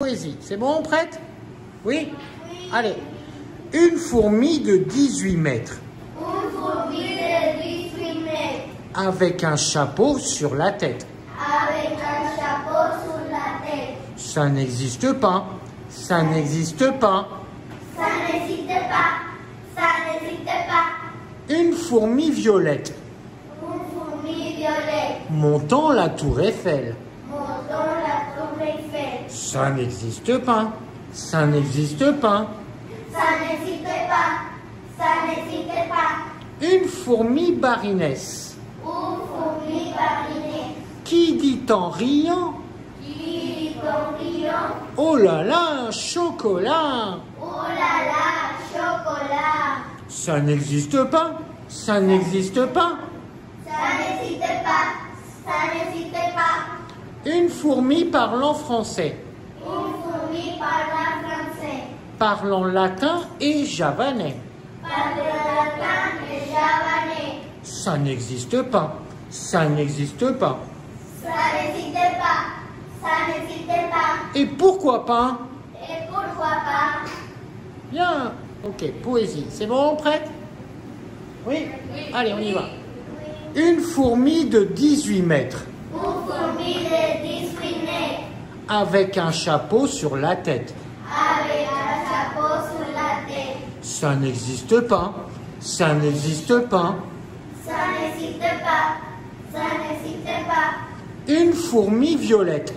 Poésie. C'est bon, prête oui, oui Allez. Une fourmi de 18 mètres. Une fourmi de 18 mètres. Avec un chapeau sur la tête. Avec un chapeau sur la tête. Ça n'existe pas. Ça n'existe pas. Ça n'existe pas. Ça n'existe pas. Une fourmi violette. Une fourmi violette. Montant la tour Eiffel. Montant la tour Eiffel. Ça n'existe pas. Ça n'existe pas. Ça n'existe pas. Ça n'existe pas. Une fourmi barinesse. Une fourmi barinesse. Qui dit en riant Qui dit en riant Oh là là, chocolat Oh là là, chocolat Ça n'existe pas. Ça n'existe pas. Ça n'existe pas. Ça n'existe pas. Une fourmi parlant français. Une fourmi parlant français. Parlant latin et javanais. Parlant latin et javanais. Ça n'existe pas. Ça n'existe pas. Ça n'existe pas. Ça n'existe pas. Et pourquoi pas? Et pourquoi pas Bien. Ok, poésie. C'est bon, prête oui. Allez, on y va. Une fourmi de 18 mètres. Une fourmi de 18 mètres. Avec un chapeau sur la tête. Avec un chapeau sur la tête. Ça n'existe pas. Ça n'existe pas. Ça n'existe pas. Ça n'existe pas. Une fourmi violette.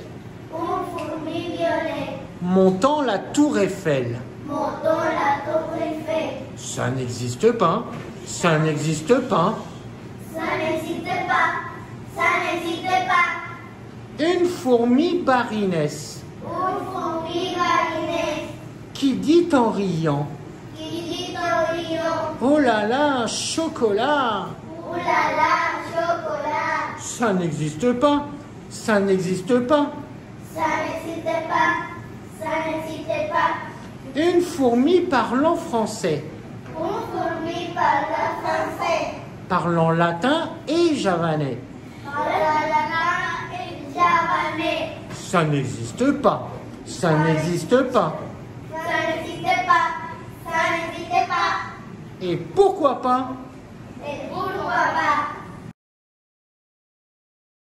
Une fourmi violette. Montant la tour Eiffel. Montant la tour Eiffel. Ça n'existe pas. Ça n'existe pas. Ça n'existe pas. Ça n'existe pas. Une fourmi barinesse. Une fourmi barinesse. Qui dit en riant Qui dit en riant Oh là là, chocolat Oh là là, chocolat Ça n'existe pas. Ça n'existe pas. Ça n'existe pas. Ça n'existe pas. Une fourmi parlant français. Une fourmi parlant français. Parlant latin et javanais. Parlant latin et javanais. Ça n'existe pas. Ça n'existe pas. Ça n'existe pas. Ça n'existe pas. Et pourquoi pas